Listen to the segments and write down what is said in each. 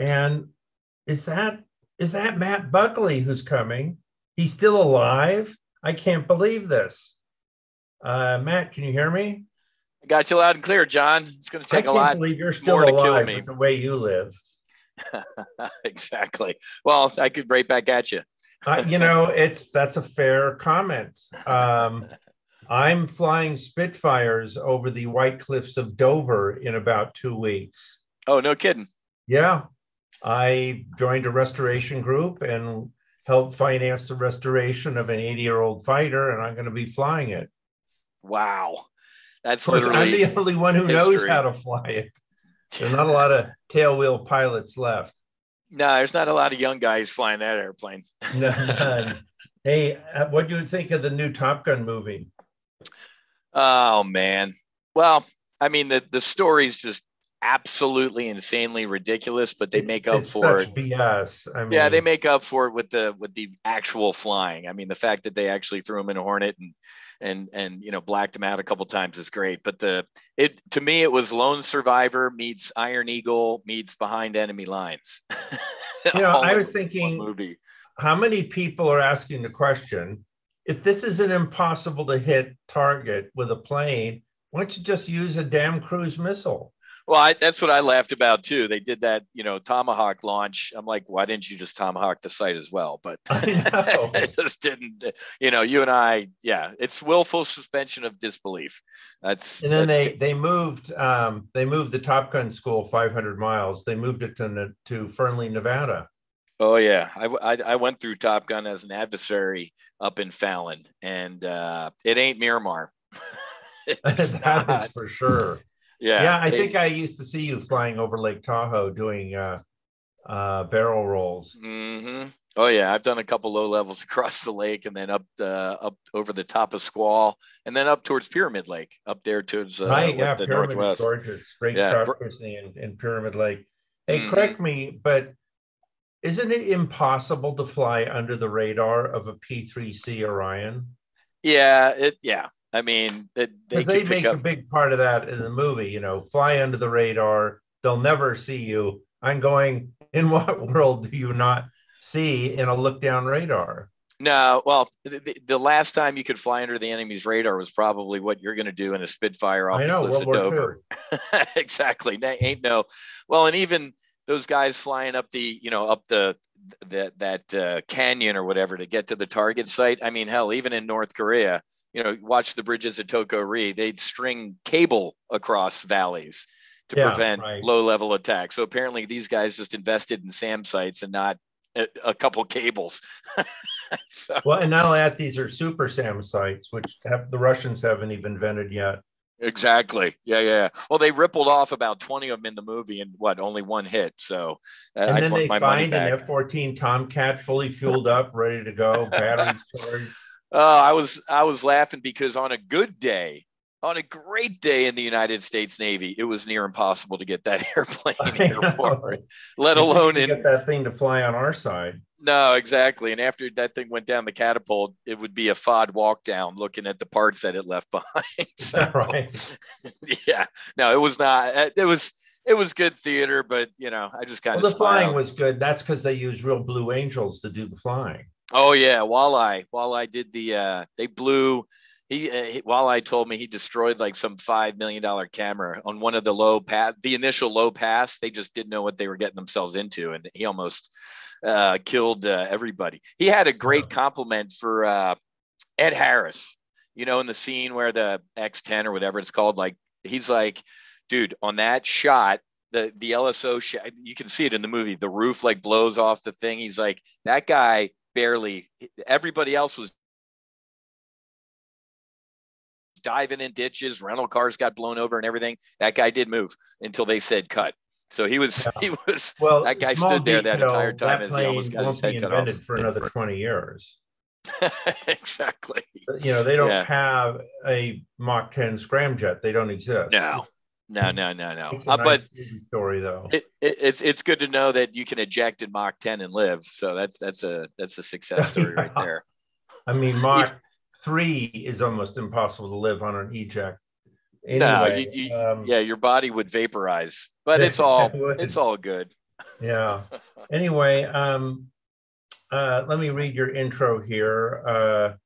And is that is that Matt Buckley who's coming? He's still alive? I can't believe this. Uh, Matt, can you hear me? I got you loud and clear, John. It's going to take a lot. believe you're still more alive to kill me. the way you live. exactly. Well, I could right back at you. uh, you know, it's that's a fair comment. Um, I'm flying Spitfires over the White Cliffs of Dover in about two weeks. Oh, no kidding. Yeah. I joined a restoration group and helped finance the restoration of an 80 year old fighter, and I'm going to be flying it. Wow. That's course, literally. I'm the only one who history. knows how to fly it. There's not a lot of tailwheel pilots left. No, there's not a lot of young guys flying that airplane. None. hey, uh, what do you think of the new Top Gun movie? Oh man. Well, I mean the the story's just absolutely insanely ridiculous, but they make up for it. BS. I mean, yeah, they make up for it with the with the actual flying. I mean, the fact that they actually threw him in a Hornet and and and you know blacked him out a couple times is great. But the it to me it was Lone Survivor meets Iron Eagle meets Behind Enemy Lines. you know, I was thinking, movie. how many people are asking the question? If this is an impossible to hit target with a plane, why don't you just use a damn cruise missile? Well, I, that's what I laughed about too. They did that, you know, tomahawk launch. I'm like, why didn't you just tomahawk the site as well? But it just didn't. You know, you and I, yeah, it's willful suspension of disbelief. That's and then that's they they moved um, they moved the Top Gun school 500 miles. They moved it to to Fernley, Nevada. Oh yeah, I, I, I went through Top Gun as an adversary up in Fallon, and uh, it ain't Miramar. that not. is for sure. Yeah. Yeah. I think I used to see you flying over Lake Tahoe doing uh, uh, barrel rolls. Mm-hmm. Oh yeah, I've done a couple low levels across the lake, and then up uh, up over the top of Squaw and then up towards Pyramid Lake, up there towards uh, right, yeah, the Pyramid northwest. Gorgeous, great yeah. in, in Pyramid Lake. Hey, mm-hmm. correct me, but isn't it impossible to fly under the radar of a P3C Orion? Yeah, it yeah. I mean, they, they, they make up... a big part of that in the movie. You know, fly under the radar. They'll never see you. I'm going. In what world do you not see in a look down radar? No, well, the, the, last time you could fly under the enemy's radar was probably what you're going to do in a Spitfire off the cliffs of Dover. exactly. Ain't no. Well, and even those guys flying up the, you know, up the that that uh, canyon or whatever to get to the target site. I mean, hell, even in North Korea, you know, watch the bridges at Toko-Ri, they'd string cable across valleys to yeah, prevent right. low level attacks. So apparently these guys just invested in SAM sites and not a, a couple cables. so. Well, and now that these are super SAM sites, which have, the Russians haven't even invented yet. Exactly. Yeah, yeah. Well, they rippled off about 20 of them in the movie and what, only one hit. So, uh, and then they find an F 14 Tomcat fully fueled up, ready to go, battery storage. Uh, I was I was laughing because on a good day, on a great day in the United States Navy, it was near impossible to get that airplane airport, let alone in get that thing to fly on our side. No, exactly. And after that thing went down the catapult, it would be a FOD walk down looking at the parts that it left behind. so, right. Yeah. No, it was not. Uh, it was it was good theater, but you know, I just kind of well, the flying was good. That's because they used real Blue Angels to do the flying. Oh yeah, Walleye. Walleye did the. uh They blew. He, uh, he Walleye told me he destroyed like some five million dollar camera on one of the low pass. The initial low pass, they just didn't know what they were getting themselves into, and he almost uh, killed uh, everybody. He had a great compliment for uh, Ed Harris. You know, in the scene where the X10 or whatever it's called, like he's like, dude, on that shot, the the LSO shot, you can see it in the movie. The roof like blows off the thing. He's like, that guy barely. Everybody else was diving in ditches. Rental cars got blown over and everything. That guy did move until they said cut. So he was yeah. he was well. That guy stood there that entire time as he almost got his head cut off for another twenty years. exactly. You know they don't yeah. have a Mach 10 scramjet. They don't exist. No, no, no, no, no. Uh, nice but story though, it, it, it's it's good to know that you can eject in Mach 10 and live. So that's that's a that's a success story right there. I mean, Mach three is almost impossible to live on an eject. Anyway, no, you, you, um, yeah, your body would vaporize, but it's all it's all good. yeah. Anyway, um, uh, let me read your intro here. Uh,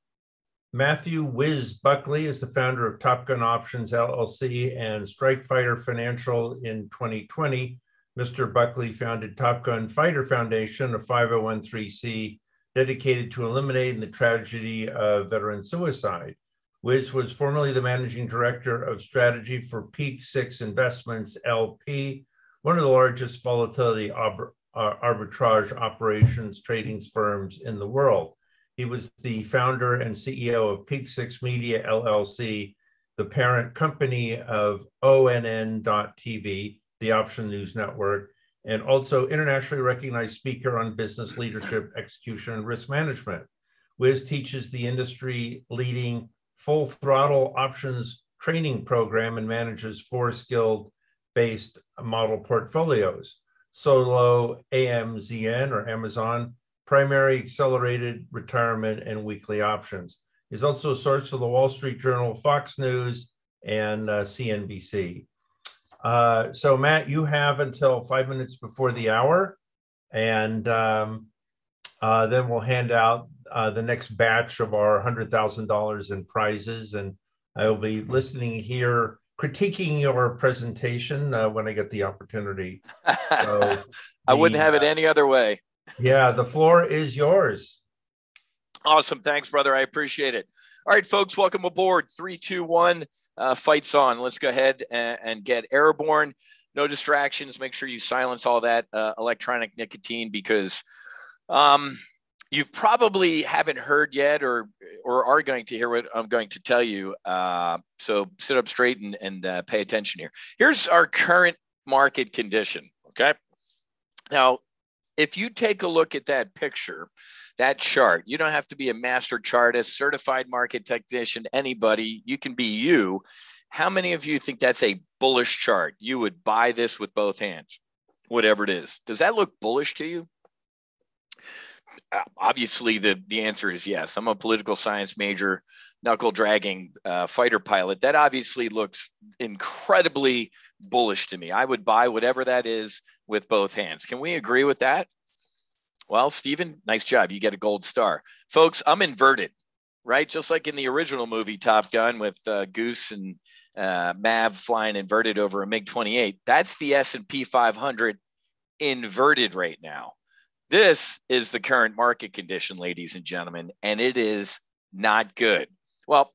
Matthew Whiz Buckley is the founder of Top Gun Options LLC and Strike Fighter Financial in 2020. Mr. Buckley founded Top Gun Fighter Foundation, a 501c dedicated to eliminating the tragedy of veteran suicide. Whiz was formerly the managing director of strategy for Peak Six Investments LP, one of the largest volatility uh, arbitrage operations trading firms in the world. He was the founder and CEO of Peak Six Media LLC, the parent company of ONN.TV, the Option News Network, and also internationally recognized speaker on business leadership, execution, and risk management. Wiz teaches the industry leading full throttle options training program and manages four skilled based model portfolios. Solo AMZN or Amazon, primary accelerated retirement and weekly options. He's also a source for the Wall Street Journal, Fox News, and uh, CNBC. Uh, so, Matt, you have until five minutes before the hour, and um, uh, then we'll hand out uh, the next batch of our $100,000 in prizes. And I will be listening here, critiquing your presentation uh, when I get the opportunity. So I wouldn't have it uh, any other way. Yeah, the floor is yours. Awesome. Thanks, brother. I appreciate it. All right, folks, welcome aboard. Three, two, one, uh, fights on. Let's go ahead and, and, get airborne. No distractions. Make sure you silence all that uh, electronic nicotine because um, you probably haven't heard yet or or are going to hear what I'm going to tell you. Uh, so sit up straight and, and uh, pay attention here. Here's our current market condition. Okay. Now, if you take a look at that picture, that chart, you don't have to be a master chartist, certified market technician, anybody. You can be you. How many of you think that's a bullish chart? You would buy this with both hands, whatever it is. Does that look bullish to you? Obviously, the, the answer is yes. I'm a political science major, knuckle dragging uh, fighter pilot. That obviously looks incredibly bullish to me. I would buy whatever that is with both hands. Can we agree with that? Well, Stephen, nice job. You get a gold star. Folks, I'm inverted, right? Just like in the original movie Top Gun with uh, Goose and uh, Mav flying inverted over a MiG-28. That's the S&P 500 inverted right now. This is the current market condition, ladies and gentlemen, and it is not good. Well,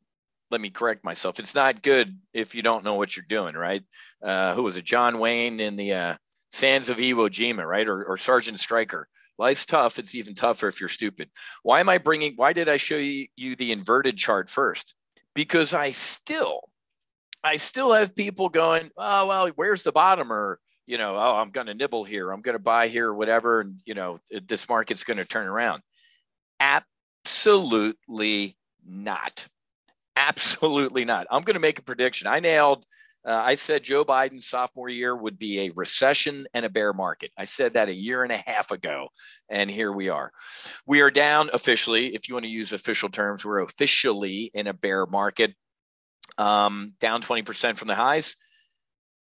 let me correct myself. It's not good if you don't know what you're doing, right? Uh, who was it? John Wayne in the uh, Sands of Iwo Jima, right? Or, or Sergeant Stryker. Life's tough. It's even tougher if you're stupid. Why am I bringing, why did I show you, you the inverted chart first? Because I still, I still have people going, oh, well, where's the bottom? Or, you know, oh, I'm going to nibble here. I'm going to buy here, whatever. And, you know, this market's going to turn around. Absolutely not. Absolutely not. I'm going to make a prediction. I nailed uh, I said Joe Biden's sophomore year would be a recession and a bear market. I said that a year and a half ago, and here we are. We are down officially, if you want to use official terms, we're officially in a bear market, um, down 20% from the highs.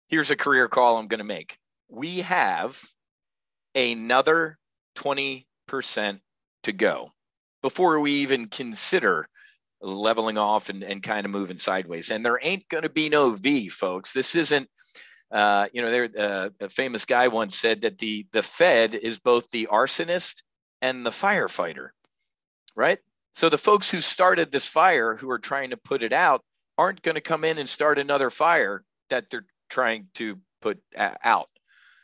Here's a career call I'm going to make. We have another 20% to go before we even consider leveling off and, and kind of moving sideways. And there ain't going to be no V, folks. This isn't, uh, you know, there uh, a famous guy once said that the the Fed is both the arsonist and the firefighter, right? So the folks who started this fire, who are trying to put it out, aren't going to come in and start another fire that they're trying to put out.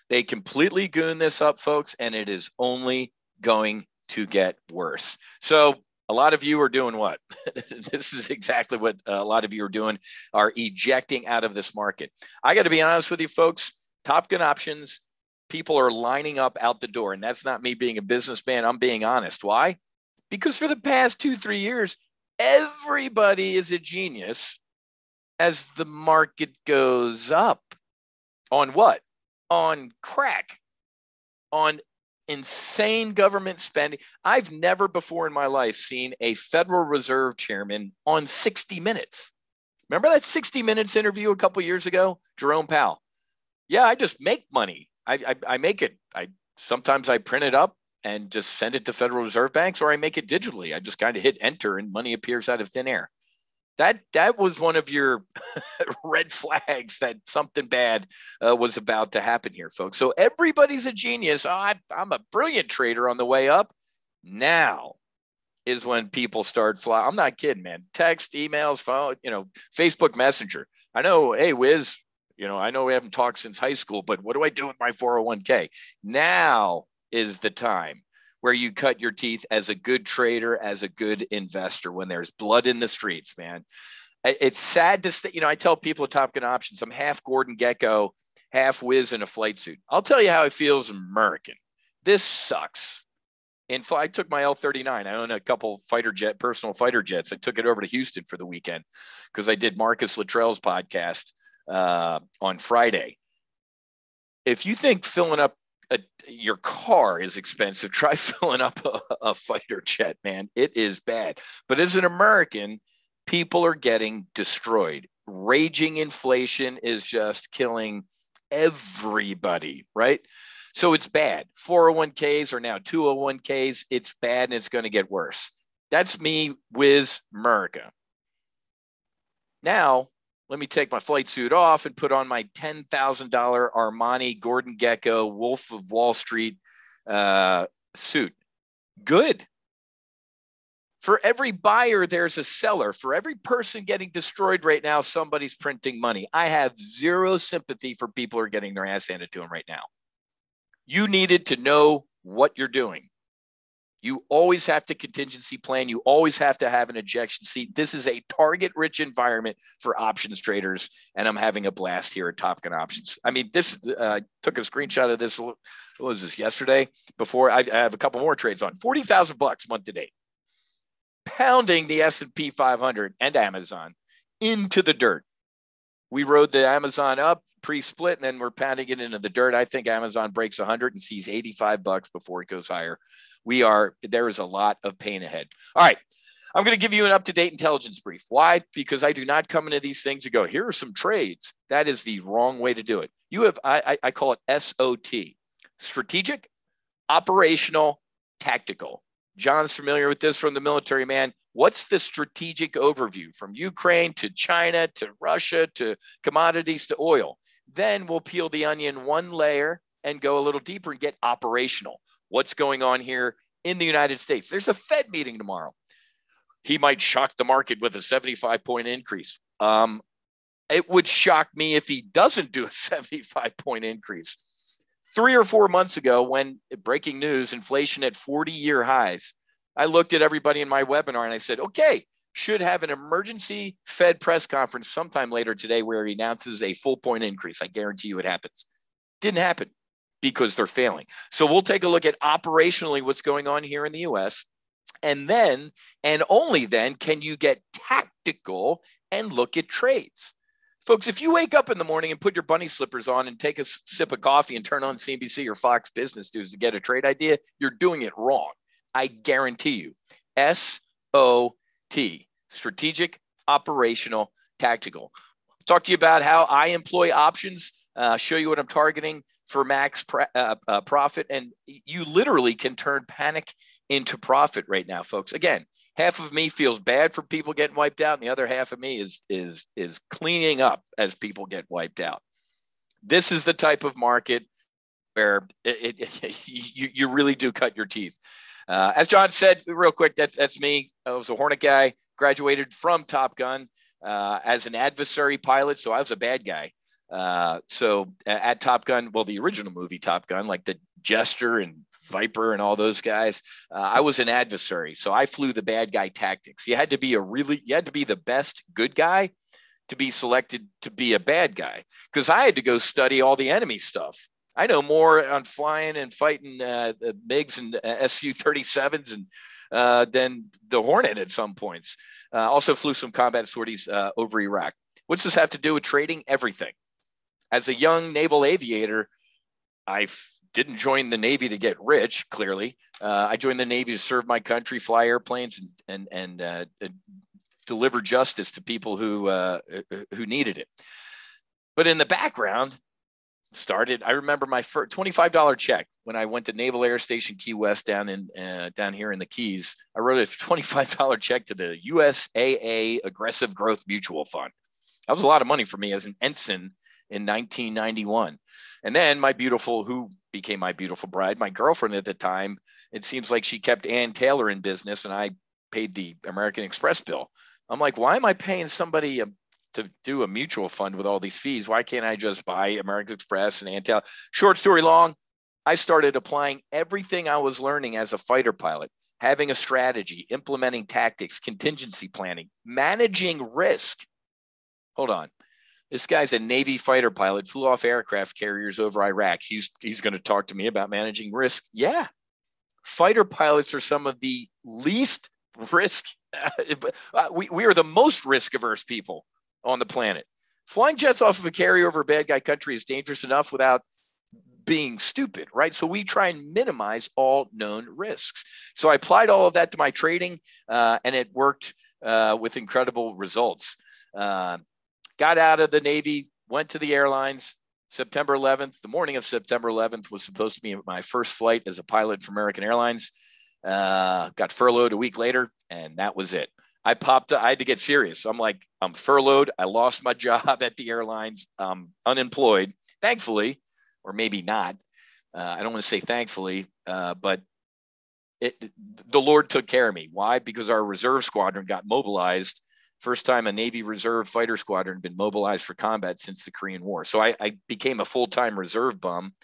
They completely goon this up, folks, and it is only going to get worse. So a lot of you are doing what? this is exactly what a lot of you are doing, are ejecting out of this market. I got to be honest with you, folks. Top Gun options, people are lining up out the door. And that's not me being a businessman. I'm being honest. Why? Because for the past two, three years, everybody is a genius as the market goes up. On what? On crack, on insane government spending. I've never before in my life seen a Federal Reserve chairman on 60 Minutes. Remember that 60 Minutes interview a couple years ago? Jerome Powell. Yeah, I just make money. I, I, I make it. I sometimes I print it up and just send it to Federal Reserve banks, or I make it digitally. I just kind of hit enter and money appears out of thin air. That that was one of your red flags that something bad uh, was about to happen here, folks. So everybody's a genius. Oh, I, I'm a brilliant trader on the way up. Now is when people start flying. I'm not kidding, man. Text, emails, phone, you know, Facebook Messenger. I know, hey, Whiz, you know, I know we haven't talked since high school, but what do I do with my 401k? Now is the time where you cut your teeth as a good trader, as a good investor when there's blood in the streets, man. It's sad to say, you know, I tell people at Top Gun Options, I'm half Gordon Gekko, half Whiz in a flight suit. I'll tell you how it feels American. This sucks. And I took my L39. I own a couple fighter jet, personal fighter jets. I took it over to Houston for the weekend because I did Marcus Luttrell's podcast uh, on Friday. If you think filling up a, your car is expensive, try filling up a, a fighter jet, man. It is bad. But as an American, people are getting destroyed. Raging inflation is just killing everybody, right? So it's bad. 401ks are now 201ks. It's bad and it's going to get worse. That's me with America. Now, let me take my flight suit off and put on my $10,000 Armani Gordon Gekko Wolf of Wall Street uh, suit. Good. For every buyer, there's a seller. For every person getting destroyed right now, somebody's printing money. I have zero sympathy for people who are getting their ass handed to them right now you needed to know what you're doing. You always have to contingency plan. You always have to have an ejection seat. This is a target rich environment for options traders. And I'm having a blast here at Top Gun Options. I mean, this uh, took a screenshot of this. What was this yesterday? Before I, I have a couple more trades on 40,000 bucks month to date, pounding the S&P 500 and Amazon into the dirt we rode the Amazon up pre-split, and then we're pounding it into the dirt. I think Amazon breaks 100 and sees 85 bucks before it goes higher. We are there is a lot of pain ahead. All right. I'm going to give you an up-to-date intelligence brief. Why? Because I do not come into these things and go, here are some trades. That is the wrong way to do it. You have, I, I call it SOT, strategic, operational, tactical. John's familiar with this from the military man. What's the strategic overview from Ukraine to China to Russia to commodities to oil? Then we'll peel the onion one layer and go a little deeper and get operational. What's going on here in the United States? There's a Fed meeting tomorrow. He might shock the market with a 75 point increase. Um, it would shock me if he doesn't do a 75 point increase. Three or four months ago, when breaking news, inflation at 40 year highs, I looked at everybody in my webinar and I said, okay, should have an emergency Fed press conference sometime later today where he announces a full point increase. I guarantee you it happens. Didn't happen because they're failing. So we'll take a look at operationally what's going on here in the US. And then, and only then, can you get tactical and look at trades. Folks, if you wake up in the morning and put your bunny slippers on and take a sip of coffee and turn on CNBC or Fox Business News to get a trade idea, you're doing it wrong. I guarantee you. S O T, strategic, operational, tactical. Talk to you about how I employ options, uh, show you what I'm targeting for max uh, uh, profit. And you literally can turn panic into profit right now, folks. Again, half of me feels bad for people getting wiped out, and the other half of me is, is, is cleaning up as people get wiped out. This is the type of market where it, it, you, you really do cut your teeth. Uh, as John said, real quick, that's that's me. I was a Hornet guy. Graduated from Top Gun uh, as an adversary pilot, so I was a bad guy. Uh, so at Top Gun, well, the original movie Top Gun, like the Jester and Viper and all those guys, uh, I was an adversary. So I flew the bad guy tactics. You had to be a really, you had to be the best good guy to be selected to be a bad guy because I had to go study all the enemy stuff. I know more on flying and fighting uh, the MiGs and uh, Su 37s and uh, than the Hornet at some points. Uh, also flew some combat sorties uh, over Iraq. What's this have to do with trading? Everything. As a young naval aviator, I didn't join the Navy to get rich. Clearly, uh, I joined the Navy to serve my country, fly airplanes, and and and deliver justice to people who who needed it. But in the background, started. I remember my first $25 check when I went to Naval Air Station Key West down in uh, down here in the Keys. I wrote a $25 check to the USAA Aggressive Growth Mutual Fund. That was a lot of money for me as an ensign in 1991. And then my beautiful, who became my beautiful bride, my girlfriend at the time, it seems like she kept Ann Taylor in business and I paid the American Express bill. I'm like, why am I paying somebody a, to do a mutual fund with all these fees? Why can't I just buy American Express and Ann Taylor? Short story long, I started applying everything I was learning as a fighter pilot, having a strategy, implementing tactics, contingency planning, managing risk. Hold on. This guy's a Navy fighter pilot, flew off aircraft carriers over Iraq. He's he's going to talk to me about managing risk. Yeah. Fighter pilots are some of the least risk. Uh, we, we are the most risk averse people on the planet. Flying jets off of a carrier over a bad guy country is dangerous enough without being stupid, right? So we try and minimize all known risks. So I applied all of that to my trading, uh, and it worked uh, with incredible results. Uh, got out of the Navy, went to the airlines. September 11th, the morning of September 11th was supposed to be my first flight as a pilot for American Airlines. Uh, got furloughed a week later, and that was it. I popped. I had to get serious. I'm like, I'm furloughed. I lost my job at the airlines. I'm unemployed. Thankfully, or maybe not. Uh, I don't want to say thankfully, uh, but it, the Lord took care of me. Why? Because our reserve squadron got mobilized First time a Navy Reserve fighter squadron had been mobilized for combat since the Korean War. So I, I became a full time reserve bum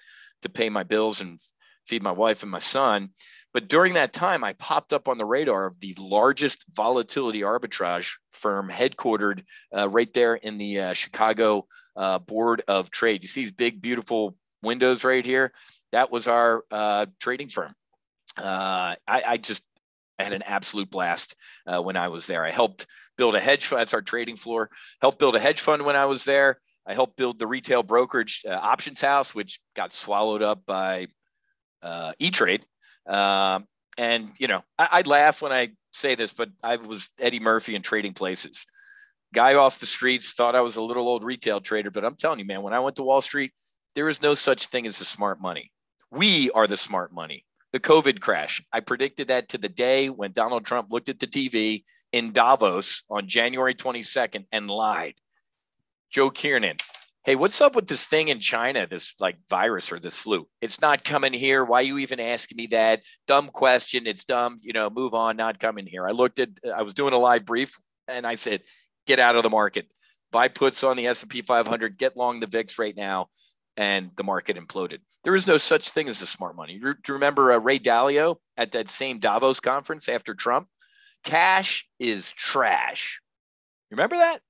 to pay my bills and feed my wife and my son. But during that time, I popped up on the radar of the largest volatility arbitrage firm headquartered uh, right there in the uh, Chicago uh, Board of Trade. You see these big, beautiful windows right here? That was our uh, trading firm. Uh, I, I, just I had an absolute blast uh, when I was there. I helped build a hedge fund. That's our trading floor. Helped build a hedge fund when I was there. I helped build the retail brokerage uh, options house, which got swallowed up by uh, E Trade. Um, and you know, I, I laugh when I say this, but I was Eddie Murphy in Trading Places. Guy off the streets thought I was a little old retail trader, but I'm telling you, man, when I went to Wall Street, there is no such thing as the smart money. We are the smart money the COVID crash. I predicted that to the day when Donald Trump looked at the TV in Davos on January 22nd and lied. Joe Kernen, hey, what's up with this thing in China, this like virus or this flu? It's not coming here. Why are you even asking me that? Dumb question. It's dumb. You know, move on, not coming here. I looked at, I was doing a live brief and I said, get out of the market. Buy puts on the S&P 500, get long the VIX right now and the market imploded. There is no such thing as a smart money. Do you remember uh, Ray Dalio at that same Davos conference after Trump? Cash is trash. Remember that?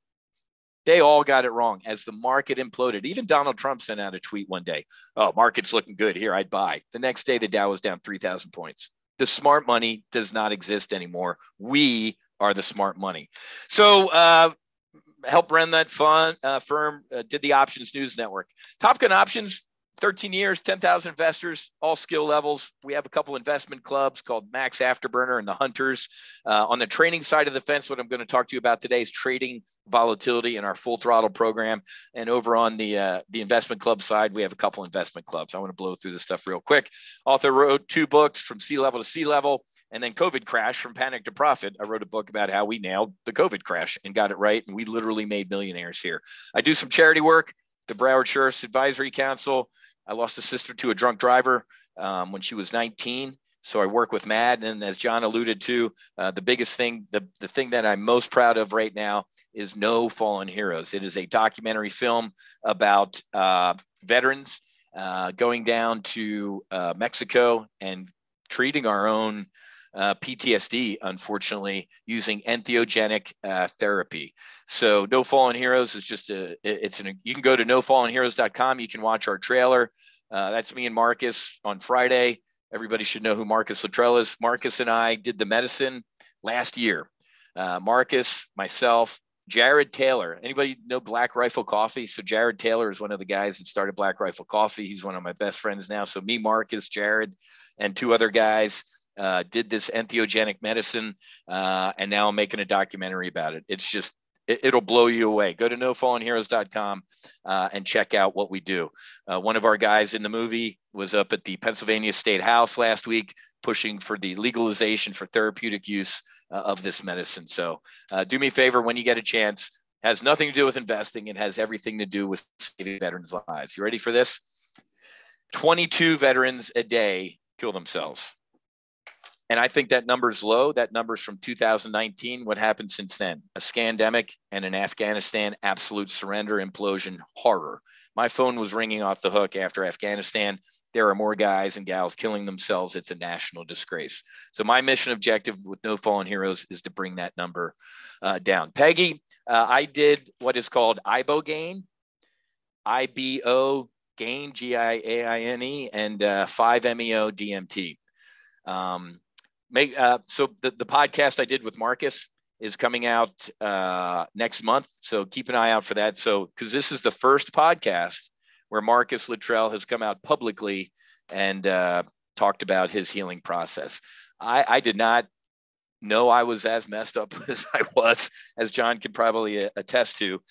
They all got it wrong as the market imploded. Even Donald Trump sent out a tweet one day. Oh, market's looking good. Here, I'd buy. The next day, the Dow was down 3,000 points. The smart money does not exist anymore. We are the smart money. So, uh, helped run that fund, uh, firm, uh, did the Options News Network. Top Gun Options, 13 years, 10,000 investors, all skill levels. We have a couple investment clubs called Max Afterburner and the Hunters. Uh, on the training side of the fence, what I'm going to talk to you about today is trading volatility in our full throttle program. And over on the uh, the investment club side, we have a couple investment clubs. I want to blow through this stuff real quick. Author wrote two books from sea level to C Level. And then COVID crash from panic to profit. I wrote a book about how we nailed the COVID crash and got it right. And we literally made millionaires here. I do some charity work, the Broward Sheriff's Advisory Council. I lost a sister to a drunk driver um, when she was 19. So I work with MADD. And as John alluded to, uh, the biggest thing, the, the thing that I'm most proud of right now is No Fallen Heroes. It is a documentary film about uh, veterans uh, going down to uh, Mexico and treating our own uh, PTSD, unfortunately, using entheogenic uh, therapy. So, No Fallen Heroes is just a, it's an, you can go to nofallenheroes.com. You can watch our trailer. Uh, that's me and Marcus on Friday. Everybody should know who Marcus Luttrell is. Marcus and I did the medicine last year. Uh, Marcus, myself, Jared Taylor. Anybody know Black Rifle Coffee? So Jared Taylor is one of the guys that started Black Rifle Coffee. He's one of my best friends now. So me, Marcus, Jared, and two other guys uh, did this entheogenic medicine, uh, and now I'm making a documentary about it. It's just it, will blow you away. Go to nofallenheroes.com uh, and check out what we do. Uh, one of our guys in the movie was up at the Pennsylvania State House last week pushing for the legalization for therapeutic use uh, of this medicine. So uh, do me a favor when you get a chance. Has nothing to do with investing. It has everything to do with saving veterans' lives. You ready for this? 22 veterans a day kill themselves. And I think that number is low. That number's from 2019. What happened since then? A scandemic and an Afghanistan absolute surrender, implosion, horror. My phone was ringing off the hook after Afghanistan. There are more guys and gals killing themselves. It's a national disgrace. So my mission objective with No Fallen Heroes is to bring that number uh, down. Peggy, uh, I did what is called ibogaine, I B O gain G I A I N E, and uh, 5-MeO DMT. Um, make uh, so the, the podcast I did with Marcus is coming out uh, next month. So keep an eye out for that. So because this is the first podcast where Marcus Luttrell has come out publicly and uh, talked about his healing process. I, I did not know I was as messed up as I was, as John can probably attest to.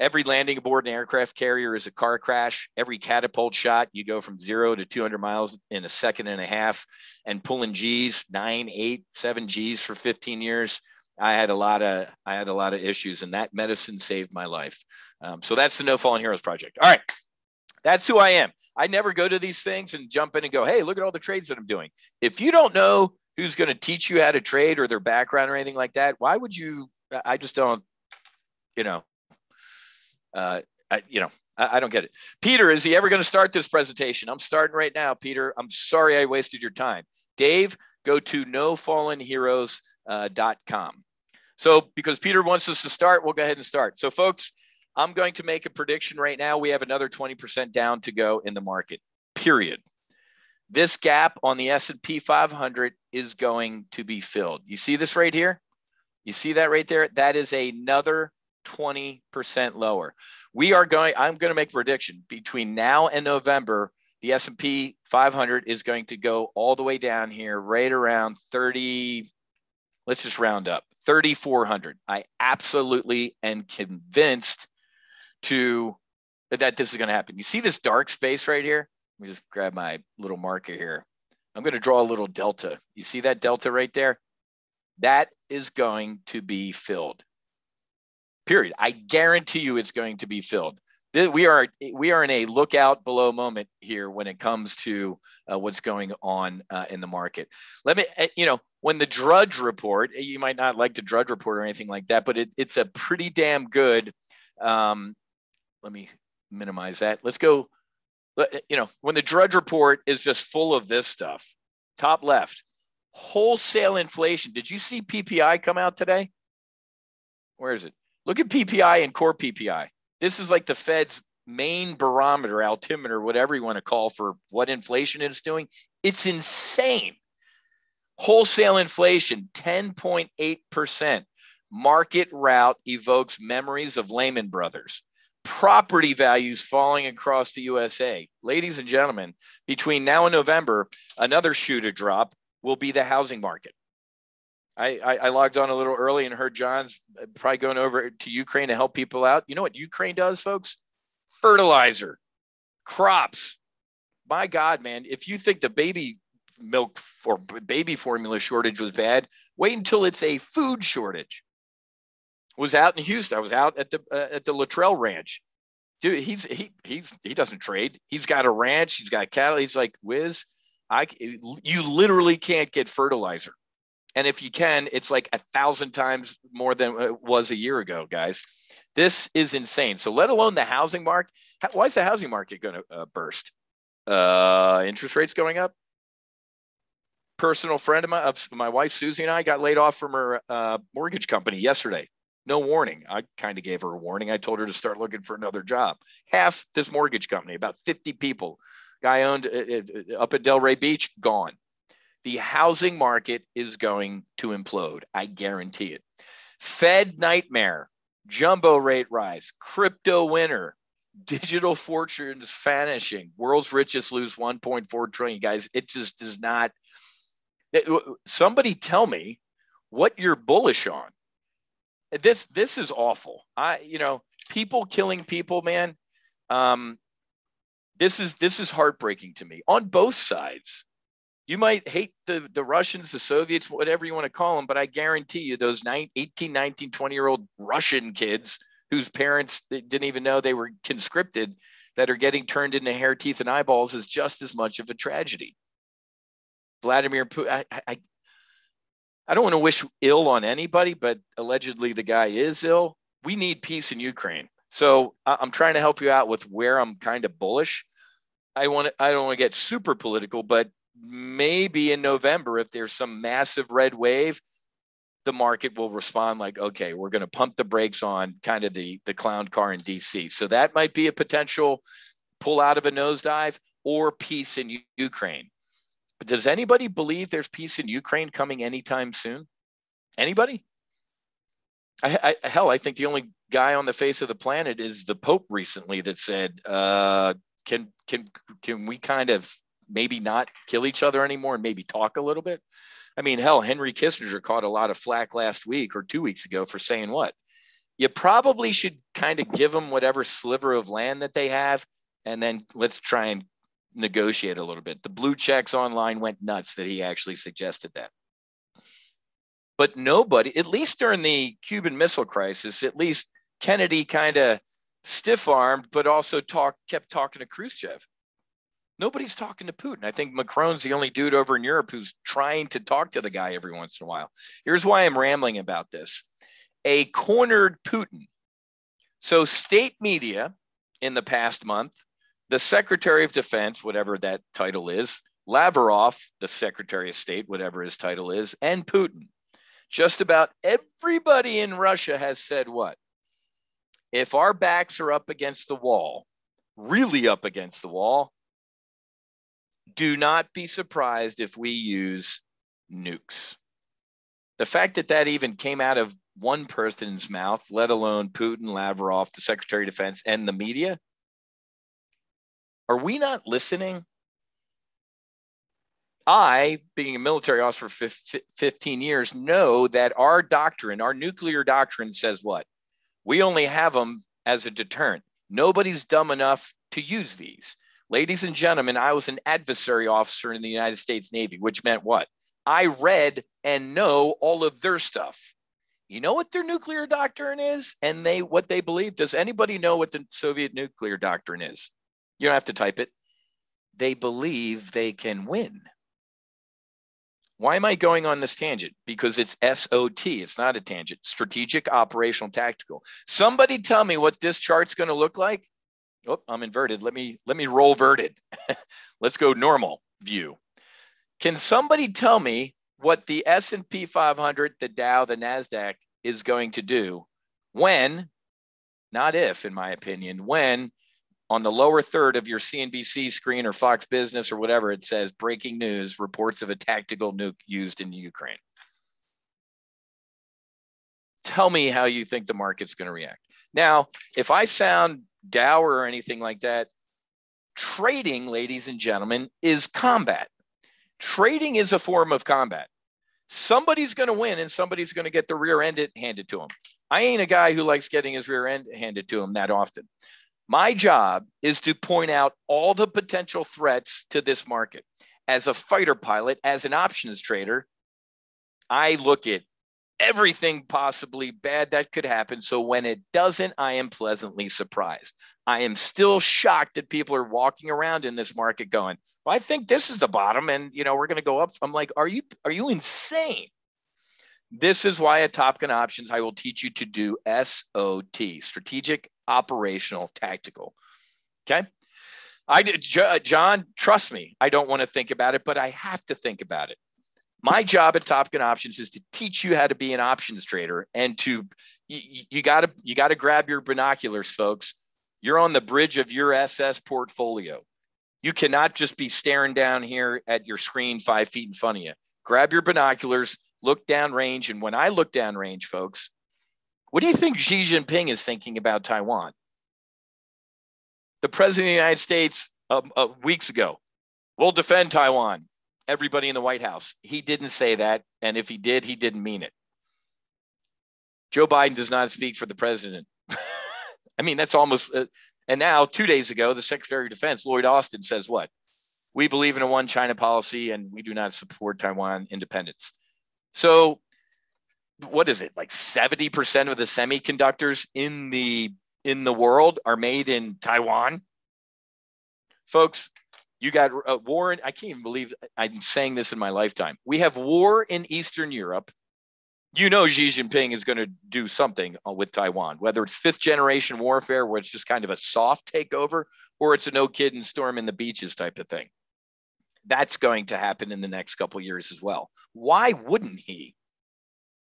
Every landing aboard an aircraft carrier is a car crash. Every catapult shot, you go from zero to 200 miles in a second and a half. And pulling G's, nine, eight, seven G's for 15 years. I had a lot of I had a lot of issues, and that medicine saved my life. Um, so that's the No Fallen Heroes project. All right, that's who I am. I never go to these things and jump in and go, "Hey, look at all the trades that I'm doing." If you don't know who's going to teach you how to trade or their background or anything like that, why would you? I just don't. You know, uh, I, you know, I, I, don't get it. Peter, is he ever going to start this presentation? I'm starting right now, Peter. I'm sorry I wasted your time. Dave, go to nofallenheroes.com. Uh, so because Peter wants us to start, we'll go ahead and start. So folks, I'm going to make a prediction right now. We have another 20% down to go in the market, period. This gap on the S&P 500 is going to be filled. You see this right here? You see that right there? That is another 20% lower. We are going, I'm going to make a prediction. Between now and November, the S&P 500 is going to go all the way down here right around 30 let's just round up 3400 i absolutely am convinced to that this is going to happen. You see this dark space right here? Let me just grab my little marker here. I'm going to draw a little delta. You see that delta right there? That is going to be filled period. I guarantee you it's going to be filled. We are we are in a lookout below moment here when it comes to uh, what's going on uh, in the market. Let me, uh, you know, when the Drudge report, you might not like the Drudge report or anything like that, but it, it's a pretty damn good. Um, let me minimize that. Let's go. You know, when the Drudge report is just full of this stuff, top left, wholesale inflation. Did you see PPI come out today? Where is it? Look at PPI and core PPI. This is like the Fed's main barometer, altimeter, whatever you want to call for what inflation is doing. It's insane. Wholesale inflation, 10.8%. Market rout evokes memories of Lehman Brothers. Property values falling across the USA. Ladies and gentlemen, between now and November, another shoe to drop will be the housing market. I, I, I logged on a little early and heard John's probably going over to Ukraine to help people out. You know what Ukraine does, folks? Fertilizer, crops. My God, man, if you think the baby milk or baby formula shortage was bad, wait until it's a food shortage. Was out in Houston. I was out at the uh, at the Luttrell Ranch. Dude, he's he he's he doesn't trade. He's got a ranch. He's got cattle. He's like, Whiz, I you literally can't get fertilizer and if you can, it's like a thousand times more than it was a year ago, guys. This is insane. So, let alone the housing market. Why is the housing market going to uh, burst? Uh, interest rates going up. Personal friend of my, my wife Susie and I got laid off from her uh, mortgage company yesterday. No warning. I kind of gave her a warning. I told her to start looking for another job. Half this mortgage company, about 50 people, guy owned uh, uh up at Delray Beach, gone the housing market is going to implode. I guarantee it. Fed nightmare, jumbo rate rise, crypto winter, digital fortunes vanishing, world's richest lose 1.4 trillion. Guys, it just does not. It, somebody tell me what you're bullish on. this this is awful. I you know people killing people, man. Um, this is this is heartbreaking to me on both sides. You might hate the the Russians, the Soviets, whatever you want to call them, but I guarantee you those 9, 18, 19, 20 year old Russian kids whose parents didn't even know they were conscripted that are getting turned into hair, teeth, and eyeballs is just as much of a tragedy. Vladimir Putin, I, I, I don't want to wish ill on anybody, but allegedly the guy is ill. We need peace in Ukraine. So I'm trying to help you out with where I'm kind of bullish. I want to, I don't want to get super political, but maybe in November, if there's some massive red wave, the market will respond like, okay, we're going to pump the brakes on kind of the the clown car in DC. So that might be a potential pull out of a nosedive or peace in U- Ukraine. But does anybody believe there's peace in Ukraine coming anytime soon? Anybody? I, I, hell, I think the only guy on the face of the planet is the Pope recently that said, uh, "Can can can we kind of maybe not kill each other anymore and maybe talk a little bit?" I mean, hell, Henry Kissinger caught a lot of flack last week or two weeks ago for saying what? You probably should kind of give them whatever sliver of land that they have, and then let's try and negotiate a little bit. The blue checks online went nuts that he actually suggested that. But nobody, at least during the Cuban Missile Crisis, at least Kennedy kind of stiff armed, but also talk, kept talking to Khrushchev. Nobody's talking to Putin. I think Macron's the only dude over in Europe who's trying to talk to the guy every once in a while. Here's why I'm rambling about this a cornered Putin. So, state media in the past month the Secretary of Defense, whatever that title is, Lavrov, the Secretary of State, whatever his title is, and Putin. Just about everybody in Russia has said what? If our backs are up against the wall, really up against the wall, do not be surprised if we use nukes. The fact that that even came out of one person's mouth, let alone Putin, Lavrov, the Secretary of Defense, and the media, are we not listening? I, being a military officer for 15 years, know that our doctrine, our nuclear doctrine says what? We only have them as a deterrent. Nobody's dumb enough to use these. Ladies and gentlemen, I was an adversary officer in the United States Navy, which meant what? I read and know all of their stuff. You know what their nuclear doctrine is and they what they believe? Does anybody know what the Soviet nuclear doctrine is? You don't have to type it. They believe they can win. Why am I going on this tangent? Because it's SOT. It's not a tangent. Strategic, operational, tactical. Somebody tell me what this chart's going to look like. Oh, I'm inverted. Let me let me roll verted. Let's go normal view. Can somebody tell me what the S&P 500, the Dow, the Nasdaq is going to do when not if in my opinion, when on the lower third of your CNBC screen or Fox Business or whatever, it says breaking news reports of a tactical nuke used in Ukraine. Tell me how you think the market's going to react. Now, if I sound dour or anything like that, trading, ladies and gentlemen, is combat. Trading is a form of combat. Somebody's going to win and somebody's going to get the rear end handed to him. I ain't a guy who likes getting his rear end handed to him that often. My job is to point out all the potential threats to this market. As a fighter pilot, as an options trader, I look at everything possibly bad that could happen. So when it doesn't, I am pleasantly surprised. I am still shocked that people are walking around in this market going, well, I think this is the bottom and you know we're going to go up. I'm like, are you are you insane? This is why at Top Gun Options, I will teach you to do SOT, strategic operational, tactical. Okay. I did, John, trust me, I don't want to think about it, but I have to think about it. My job at Top Gun Options is to teach you how to be an options trader and to you, got to you got to grab your binoculars, folks. You're on the bridge of your SS portfolio. You cannot just be staring down here at your screen five feet in front of you. Grab your binoculars, look down range, and when I look down range, folks, what do you think Xi Jinping is thinking about Taiwan? The president of the United States uh, uh, weeks ago, will defend Taiwan. Everybody in the White House. He didn't say that. And if he did, he didn't mean it. Joe Biden does not speak for the president. I mean, that's almost, uh, and now two days ago, the Secretary of Defense, Lloyd Austin, says what? We believe in a one China policy and we do not support Taiwan independence. So, what is it? Like 70% of the semiconductors in the in the world are made in Taiwan. Folks, you got a war in, I can't even believe I'm saying this in my lifetime. We have war in Eastern Europe. You know Xi Jinping is going to do something uh, with Taiwan, whether it's fifth generation warfare, where it's just kind of a soft takeover, or it's a no kid and storm in the beaches type of thing. That's going to happen in the next couple years as well. Why wouldn't he?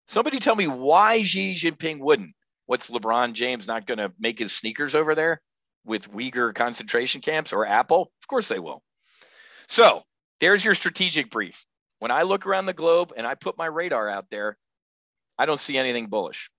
Somebody tell me why Xi Jinping wouldn't. What's LeBron James not going to make his sneakers over there with Uyghur concentration camps or Apple? Of course they will. So there's your strategic brief. When I look around the globe and I put my radar out there, I don't see anything bullish.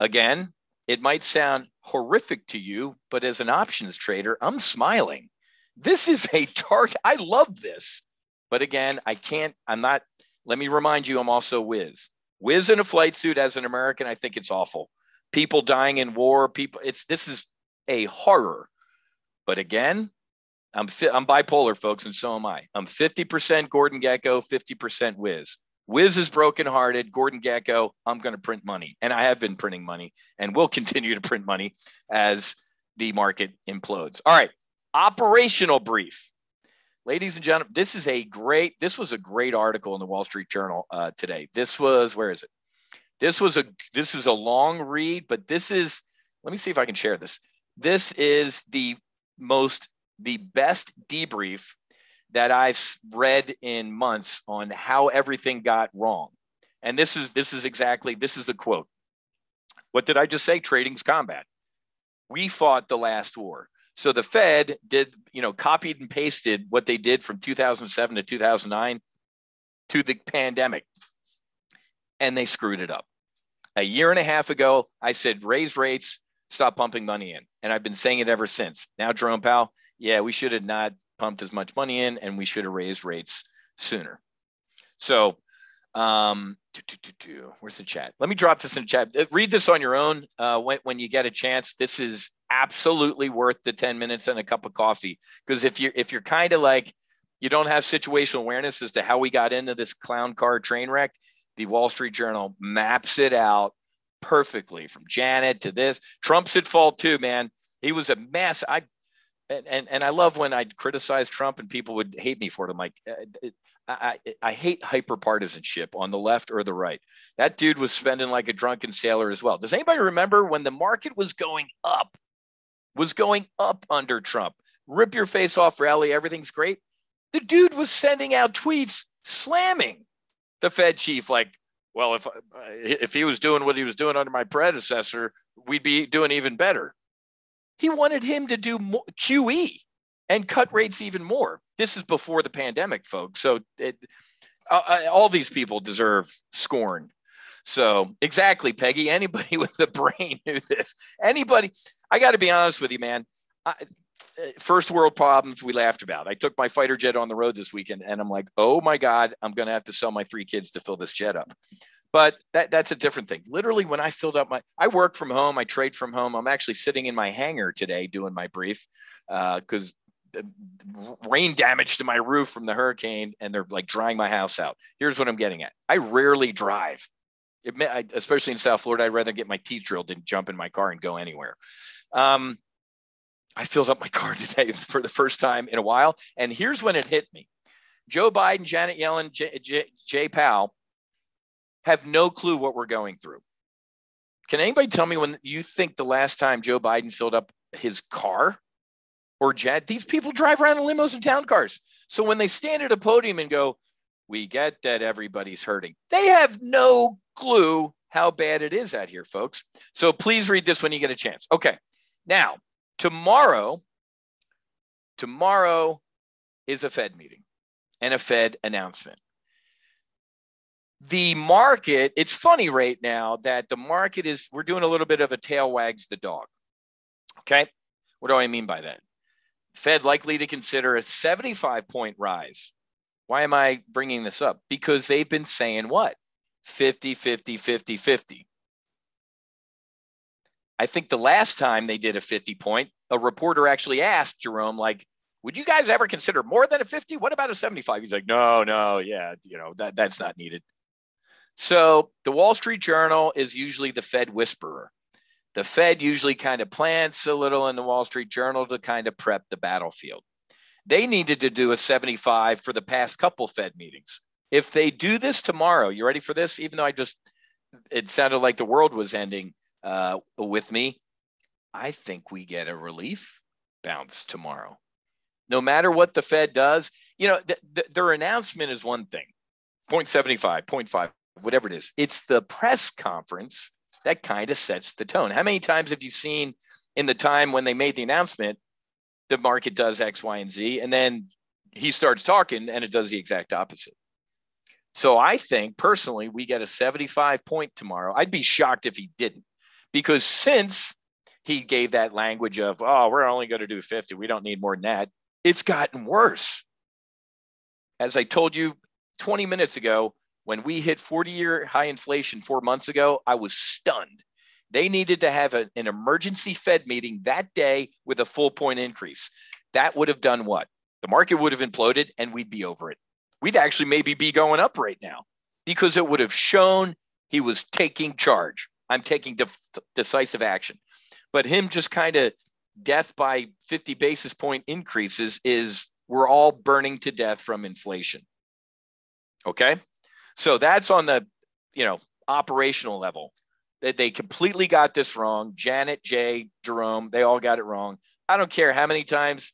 Again, it might sound horrific to you, but as an options trader, I'm smiling. This is a dark, I love this. But again, I can't, I'm not, let me remind you, I'm also Whiz. Whiz in a flight suit as an American, I think it's awful people dying in war, people. It's this is a horror. But again, I'm fi- I'm bipolar, folks, and so am I. I'm 50% Gordon Gekko, 50% Whiz. Whiz is brokenhearted. Gordon Gekko, I'm going to print money, and I have been printing money, and will continue to print money as the market implodes. All right, operational brief, ladies and gentlemen. This is a great. This was a great article in the Wall Street Journal uh, today. This was where is it? This was a this is a long read, but this is let me see if I can share this. This is the most the best debrief that I've read in months on how everything got wrong. And this is this is exactly this is the quote. What did I just say? Trading's combat. We fought the last war. So the Fed did, you know, copied and pasted what they did from 2007 to 2009 to the pandemic. And they screwed it up. A year and a half ago, I said, raise rates, stop pumping money in. And I've been saying it ever since. Now, Jerome Powell, yeah, we should have not pumped as much money in and we should have raised rates sooner. So, um, where's the chat? Let me drop this in the chat. Uh, read this on your own uh, when, when you get a chance. This is absolutely worth the 10 minutes and a cup of coffee. Because if you're if you're kind of like you don't have situational awareness as to how we got into this clown car train wreck, the Wall Street Journal maps it out perfectly from Janet to this. Trump's at fault too, man. He was a mess. I and, and, and I love when I'd criticize Trump and people would hate me for it. I'm like, uh, I, I, I hate hyper partisanship on the left or the right. That dude was spending like a drunken sailor as well. Does anybody remember when the market was going up, was going up under Trump? Rip your face off rally, everything's great. The dude was sending out tweets slamming the Fed chief like, well, if if he was doing what he was doing under my predecessor, we'd be doing even better. He wanted him to do QE and cut rates even more. This is before the pandemic, folks. So it, uh, uh, all these people deserve scorn. So exactly, Peggy. Anybody with a brain knew this. Anybody. I got to be honest with you, man. I, first world problems we laughed about. I took my fighter jet on the road this weekend and I'm like, oh my God, I'm going to have to sell my three kids to fill this jet up. But that, that's a different thing. Literally, when I filled up my, I work from home, I trade from home. I'm actually sitting in my hangar today doing my brief because uh, rain damage to my roof from the hurricane and they're like drying my house out. Here's what I'm getting at I rarely drive. It, especially in South Florida, I'd rather get my teeth drilled than jump in my car and go anywhere. Um, I filled up my car today for the first time in a while. And here's when it hit me Joe Biden, Janet Yellen, Jay Powell have no clue what we're going through. Can anybody tell me when you think the last time Joe Biden filled up his car or jet? These people drive around in limos and town cars. So when they stand at a podium and go, we get that everybody's hurting, they have no clue how bad it is out here, folks. So please read this when you get a chance. Okay. Now, Tomorrow, tomorrow is a Fed meeting and a Fed announcement. The market, it's funny right now that the market is, we're doing a little bit of a tail wags the dog. Okay. What do I mean by that? Fed likely to consider a 75 point rise. Why am I bringing this up? Because they've been saying what? 50, 50, 50, 50. I think the last time they did a 50 point, a reporter actually asked Jerome, like, would you guys ever consider more than a 50? What about a 75? He's like, no, no, yeah, you know, that, that's not needed. So the Wall Street Journal is usually the Fed whisperer. The Fed usually kind of plants a little in the Wall Street Journal to kind of prep the battlefield. They needed to do a 75 for the past couple Fed meetings. If they do this tomorrow, you ready for this? Even though I just, it sounded like the world was ending uh, with me. I think we get a relief bounce tomorrow. No matter what the Fed does, you know, th- th- their announcement is one thing 0.75, 0.5, whatever it is. It's the press conference that kind of sets the tone. How many times have you seen in the time when they made the announcement, the market does X, Y, and Z, and then he starts talking and it does the exact opposite? So I think personally, we get a 75 point tomorrow. I'd be shocked if he didn't, because since he gave that language of, oh, we're only going to do 50, we don't need more than that, it's gotten worse. As I told you 20 minutes ago, when we hit 40 year high inflation four months ago, I was stunned. They needed to have a, an emergency Fed meeting that day with a full point increase. That would have done what? The market would have imploded and we'd be over it. We'd actually maybe be going up right now because it would have shown he was taking charge. I'm taking de- decisive action. But him just kind of death by 50 basis point increases is we're all burning to death from inflation. Okay. So that's on the, you know, operational level. That they completely got this wrong. Janet, Jay, Jerome, they all got it wrong. I don't care how many times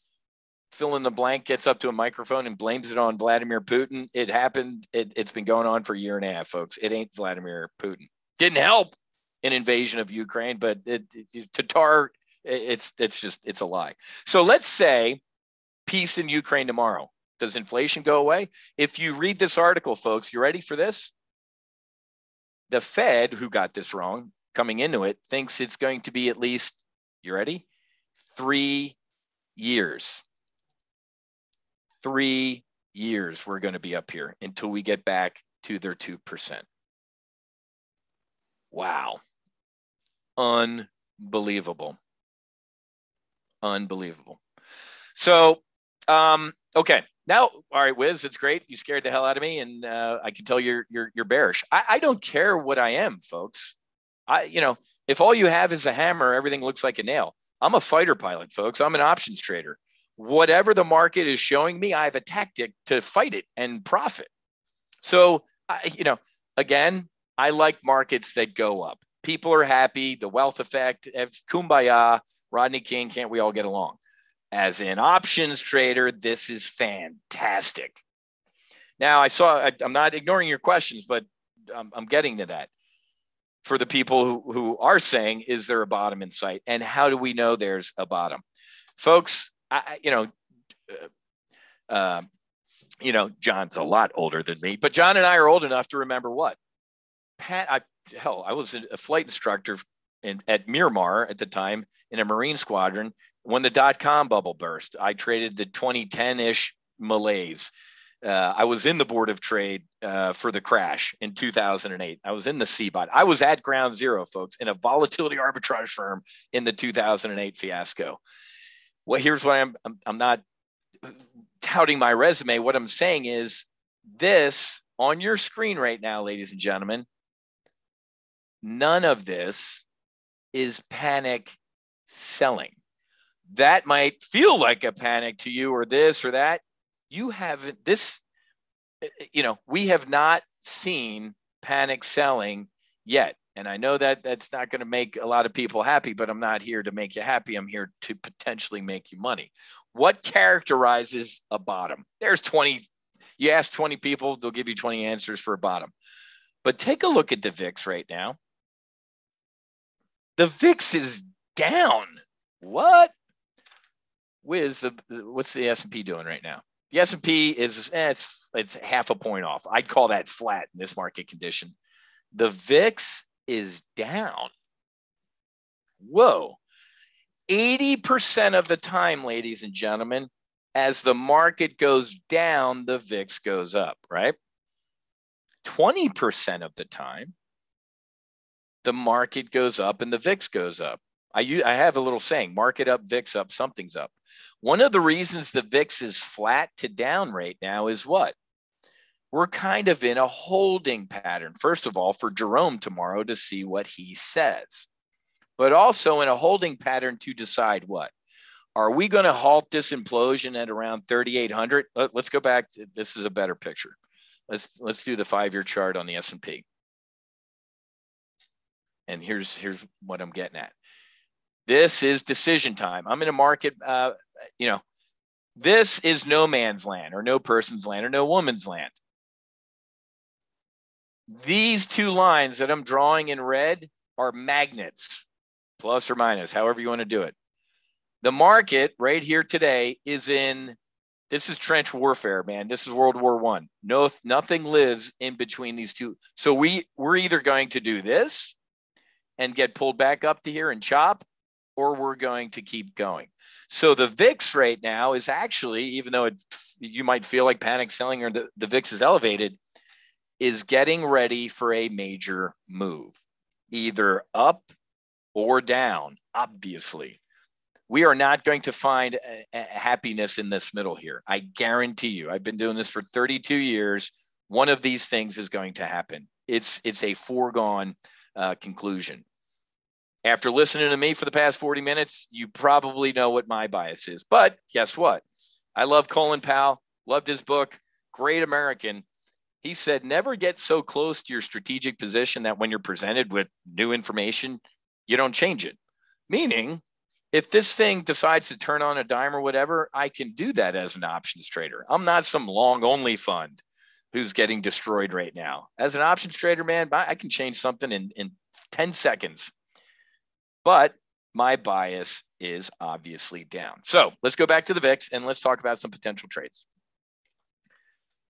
fill in the blank gets up to a microphone and blames it on Vladimir Putin. It happened. It, has been going on for a year and a half, folks. It ain't Vladimir Putin. Didn't help an invasion of Ukraine, but it, it, Tatar, it's it's just it's a lie. So let's say peace in Ukraine tomorrow. Does inflation go away? If you read this article, folks, you ready for this? The Fed, who got this wrong coming into it, thinks it's going to be at least, you ready? Three years. Three years we're going to be up here until we get back to their 2%. Wow. Unbelievable. Unbelievable. So, um, okay, now, all right, Whiz, it's great. You scared the hell out of me, and uh, I can tell you're you're you're bearish. I, I don't care what I am, folks. I, you know, if all you have is a hammer, everything looks like a nail. I'm a fighter pilot, folks. I'm an options trader. Whatever the market is showing me, I have a tactic to fight it and profit. So, I, you know, again, I like markets that go up. People are happy. The wealth effect. It's kumbaya. Rodney King, can't we all get along? As an options trader, this is fantastic. Now, I saw, I, am not ignoring your questions, but I'm, I'm, getting to that. For the people who, who are saying, is there a bottom in sight? And how do we know there's a bottom? Folks, I, you know, uh, uh, you know, John's a lot older than me, but John and I are old enough to remember what? Pat, I, hell, I was a flight instructor in, at Miramar at the time in a Marine squadron when the dot com bubble burst. I traded the 2010 ish malaise. Uh, I was in the board of trade uh, for the crash in 2008. I was in the CBOT. I was at ground zero, folks, in a volatility arbitrage firm in the 2008 fiasco. Well, here's why I'm, I'm, I'm not touting my resume. What I'm saying is this on your screen right now, ladies and gentlemen, none of this is panic selling that might feel like a panic to you or this or that you haven't this you know we have not seen panic selling yet. And i know that that's not going to make a lot of people happy but i'm not here to make you happy. I'm here to potentially make you money. What characterizes a bottom? There's 20 you ask 20 people they'll give you 20 answers for a bottom. But take a look at the vix right now. The vix is down. What Whiz, the, what's the S&P doing right now? The S&P is eh, it's it's half a point off. I'd call that flat in this market condition. The VIX is down. Whoa. 80% of the time, ladies and gentlemen, as the market goes down, the VIX goes up, right? 20% of the time, the market goes up and the VIX goes up. I, I have a little saying market up, VIX up, something's up. One of the reasons the VIX is flat to down right now is what? We're kind of in a holding pattern. First of all, for Jerome tomorrow to see what he says, but also in a holding pattern to decide what? Are we going to halt this implosion at around 3,800? Let, us go back. This is a better picture. Let's let's do the five-year chart on the S&P. And here's here's what I'm getting at. This is decision time. I'm in a market. Uh, you know, this is no man's land or no person's land or no woman's land. These two lines that I'm drawing in red are magnets, plus or minus, however you want to do it. The market right here today is in this is trench warfare, man. This is World War One. No, nothing lives in between these two. So we we're either going to do this and get pulled back up to here and chop, or we're going to keep going. So the VIX right now is actually, even though it, you might feel like panic selling or the, the VIX is elevated, is getting ready for a major move, either up or down, obviously. We are not going to find a, a happiness in this middle here. I guarantee you. I've been doing this for 32 years. One of these things is going to happen. It's it's a foregone uh, conclusion after listening to me for the past 40 minutes, you probably know what my bias is. But guess what? I love Colin Powell, loved his book, Great American. He said, never get so close to your strategic position that when you're presented with new information, you don't change it. Meaning, if this thing decides to turn on a dime or whatever, I can do that as an options trader. I'm not some long only fund who's getting destroyed right now. As an options trader, man, I can change something in, in 10 seconds but my bias is obviously down. So let's go back to the VIX and let's talk about some potential trades.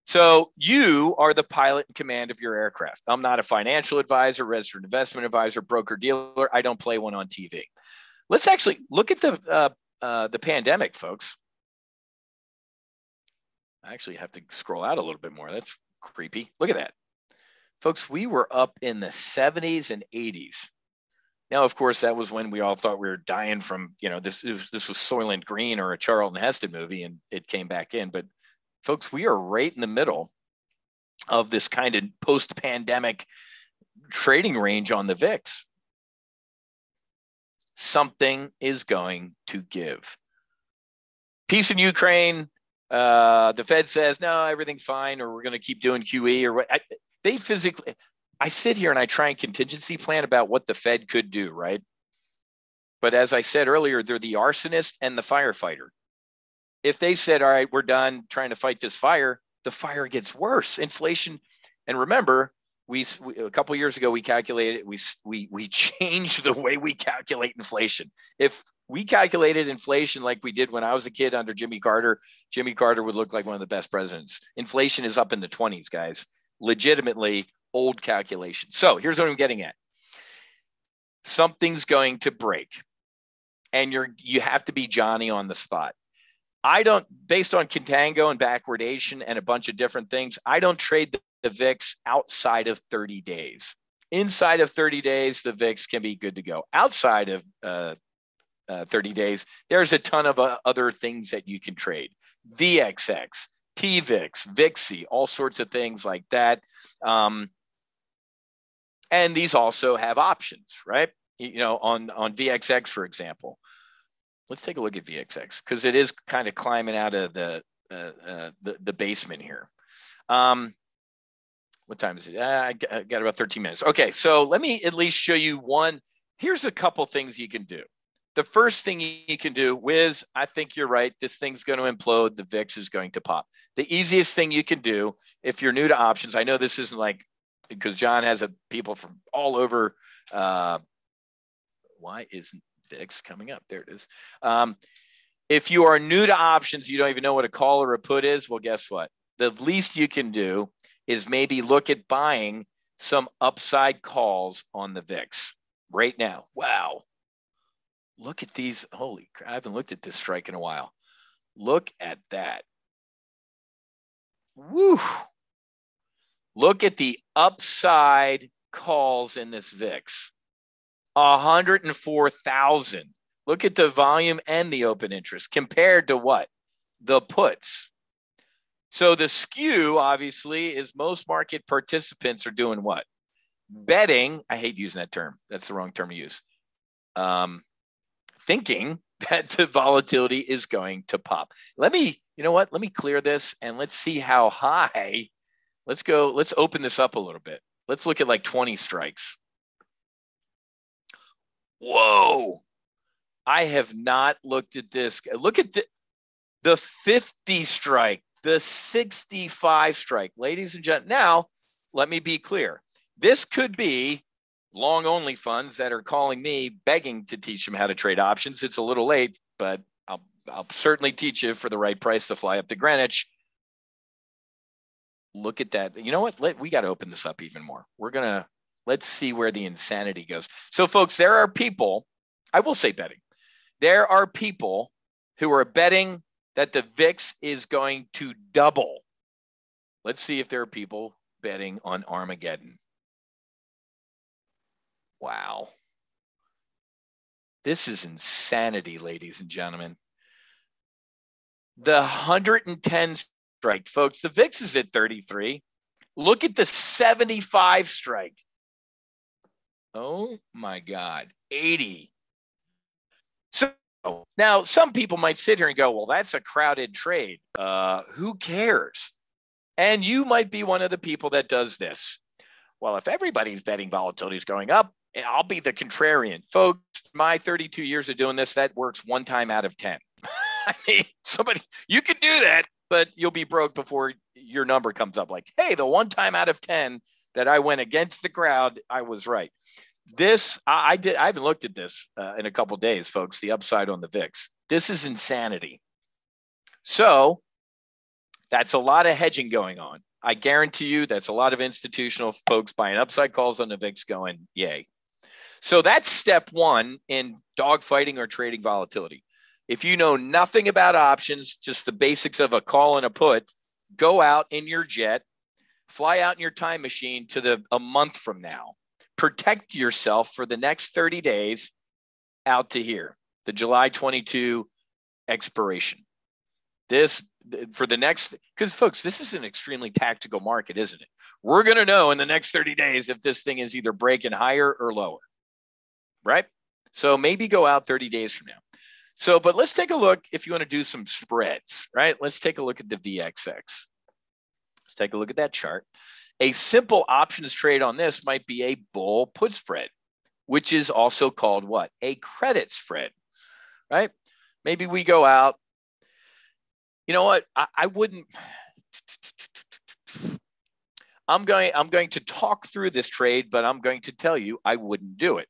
So you are the pilot in command of your aircraft. I'm not a financial advisor, registered investment advisor, broker dealer. I don't play one on TV. Let's actually look at the uh, uh, the pandemic, folks. I actually have to scroll out a little bit more. That's creepy. Look at that, folks. We were up in the 70s and 80s now, of course, that was when we all thought we were dying from, you know, this this was Soylent Green or a Charlton Heston movie, and it came back in. But folks, we are right in the middle of this kind of post-pandemic trading range on the VIX. Something is going to give. Peace in Ukraine. Uh, the Fed says no, everything's fine, or we're going to keep doing QE, or what? I, they physically I sit here and I try and contingency plan about what the Fed could do, right? But as I said earlier, they're the arsonist and the firefighter. If they said, all right, we're done trying to fight this fire, the fire gets worse. Inflation, and remember, we, we a couple years ago we calculated we we we changed the way we calculate inflation. If we calculated inflation like we did when I was a kid under Jimmy Carter, Jimmy Carter would look like one of the best presidents. Inflation is up in the 20s, guys. Legitimately, old calculation. So here's what I'm getting at. Something's going to break and you're you have to be Johnny on the spot. I don't based on contango and backwardation and a bunch of different things, I don't trade the, the VIX outside of 30 days. Inside of 30 days, the VIX can be good to go. Outside of uh, uh, 30 days, there's a ton of uh, other things that you can trade. VXX, TVIX, VIXI, all sorts of things like that. Um, and these also have options, right? You know, on, on VXX, for example. Let's take a look at VXX because it is kind of climbing out of the, uh, uh, the, the basement here. Um, what time is it? Uh, I got about 13 minutes. Okay, so let me at least show you one. Here's a couple things you can do. The first thing you can do, Whiz, I think you're right. This thing's going to implode. The VIX is going to pop. The easiest thing you can do if you're new to options, I know this isn't like because John has a people from all over. Uh, why isn't VIX coming up? There it is. Um, if you are new to options, you don't even know what a call or a put is. Well, guess what? The least you can do is maybe look at buying some upside calls on the VIX right now. Wow. Look at these. Holy crap. I haven't looked at this strike in a while. Look at that. Woo. Look at the upside calls in this VIX. 104,000. Look at the volume and the open interest compared to what? The puts. So the skew, obviously, is most market participants are doing what? Betting. I hate using that term. That's the wrong term to use. Um, thinking that the volatility is going to pop. Let me, you know what? Let me clear this and let's see how high. Let's go. Let's open this up a little bit. Let's look at like 20 strikes. Whoa. I have not looked at this. Look at the, the 50 strike the 65 strike. Ladies and gentlemen, now let me be clear. This could be long only funds that are calling me begging to teach them how to trade options. It's a little late, but I'll, I'll certainly teach you for the right price to fly up to Greenwich. Look at that. You know what? Let, we got to open this up even more. We're going to let's see where the insanity goes. So, folks, there are people, I will say betting, there are people who are betting that the VIX is going to double. Let's see if there are people betting on Armageddon. Wow. This is insanity, ladies and gentlemen. The 110 strike, folks, the VIX is at 33. Look at the 75 strike. Oh my God, 80. So now, some people might sit here and go, well, that's a crowded trade. Uh, who cares? And you might be one of the people that does this. Well, if everybody's betting volatility is going up, I'll be the contrarian. Folks, my 32 years of doing this, that works one time out of 10. I mean, somebody, you can do that, but you'll be broke before your number comes up. Like, hey, the one time out of 10 that I went against the crowd, I was right. This I, I, did i haven't looked at this uh, in a couple days folks the upside on the vix. This is insanity. So that's a lot of hedging going on. I guarantee you that's a lot of institutional folks buying upside calls on the vix going yay. So that's step one in dogfighting or trading volatility if you know nothing about options just the basics of a call and a put go out in your jet fly out in your time machine to the a month from now protect yourself for the next 30 days out to here, the July 22 expiration. This for the next, because folks, this is an extremely tactical market, isn't it? We're going to know in the next 30 days if this thing is either breaking higher or lower, right? So maybe go out 30 days from now. So, but let's take a look if you want to do some spreads, right? Let's take a look at the VXX. Let's take a look at that chart. A simple options trade on this might be a bull put spread, which is also called what? A credit spread, right? Maybe we go out. You know what? I, I wouldn't. I'm going. I'm going to talk through this trade, but I'm going to tell you I wouldn't do it.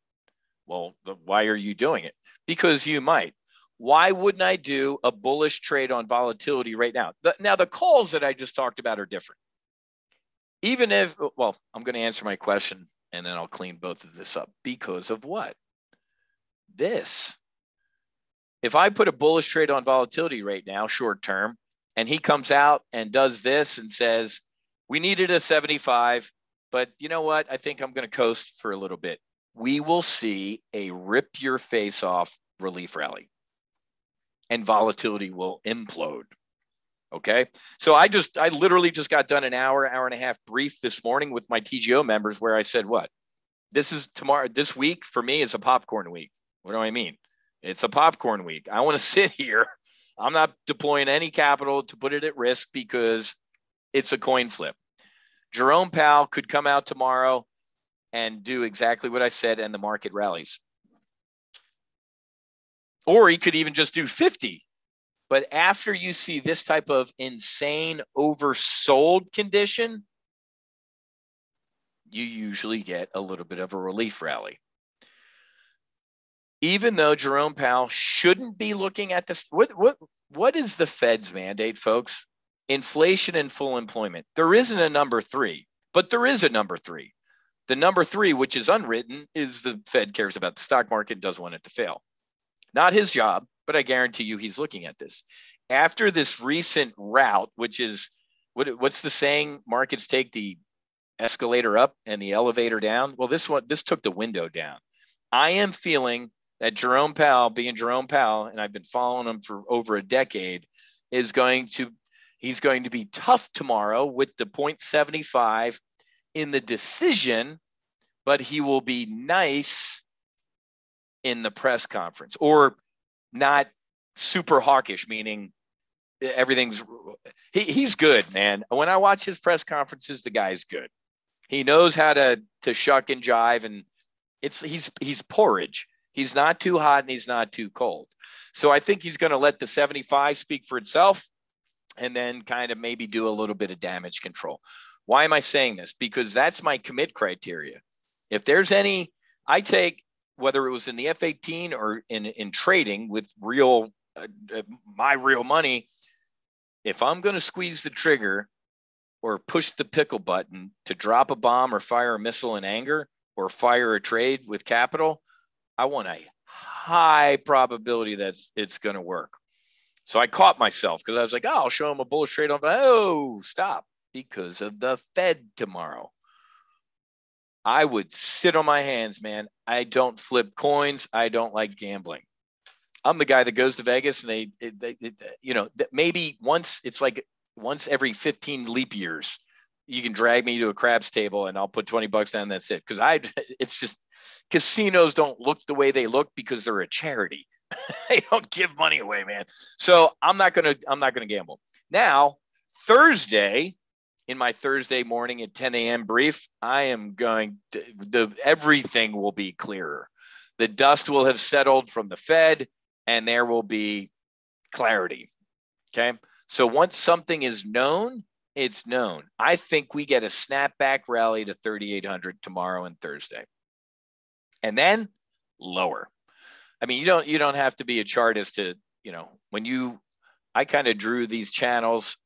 Well, why are you doing it? Because you might. Why wouldn't I do a bullish trade on volatility right now? The, now, the calls that I just talked about are different. Even if well i'm going to answer my question and then i'll clean both of this up. Because of what? This. If i put a bullish trade on volatility right now short term and he comes out and does this and says we needed a 75 but you know what? I think i'm going to coast for a little bit. We will see a rip your face off relief rally and volatility will implode Okay. So I just, I literally just got done an hour, hour and a half brief this morning with my TGO members where I said, what? This is tomorrow, this week for me is a popcorn week. What do I mean? It's a popcorn week. I want to sit here. I'm not deploying any capital to put it at risk because it's a coin flip. Jerome Powell could come out tomorrow and do exactly what I said, and the market rallies. Or he could even just do 50 but after you see this type of insane oversold condition, you usually get a little bit of a relief rally. Even though Jerome Powell shouldn't be looking at this, what what what is the Fed's mandate, folks? Inflation and full employment. There isn't a number three, but there is a number three. The number three, which is unwritten, is the Fed cares about the stock market and doesn't want it to fail. Not his job but I guarantee you he's looking at this. After this recent route, which is what, what's the saying? Markets take the escalator up and the elevator down. Well, this one this took the window down. I am feeling that Jerome Powell, being Jerome Powell, and I've been following him for over a decade, is going to he's going to be tough tomorrow with the 0.75 in the decision, but he will be nice in the press conference or not super hawkish, meaning everything's he, he's good, man. When I watch his press conferences, the guy's good. He knows how to to shuck and jive, and it's he's he's porridge. He's not too hot and he's not too cold. So I think he's going to let the 75 speak for itself, and then kind of maybe do a little bit of damage control. Why am I saying this? Because that's my commit criteria. If there's any, I take whether it was in the F18 or in in trading with real uh, uh my real money if I'm going to squeeze the trigger or push the pickle button to drop a bomb or fire a missile in anger or fire a trade with capital, I want a high probability that it's going to work. So I caught myself because I was like, oh, I'll show him a bullish trade on. Oh, stop because of the Fed tomorrow. I would sit on my hands, man. I don't flip coins. I don't like gambling. I'm the guy that goes to Vegas and they, they, they you know, maybe once it's like once every 15 leap years, you can drag me to a craps table and I'll put 20 bucks down. that's it. Cause I, it's just casinos don't look the way they look because they're a charity. they don't give money away, man. So I'm not going to, I'm not going to gamble now. Thursday, in my Thursday morning at 10 a.m. brief, I am going to, the everything will be clearer. The dust will have settled from the Fed and there will be clarity. Okay. So once something is known, it's known. I think we get a snapback rally to 3,800 tomorrow and Thursday. And then lower. I mean, you don't you don't have to be a chartist to, you know, when you I kind of drew these channels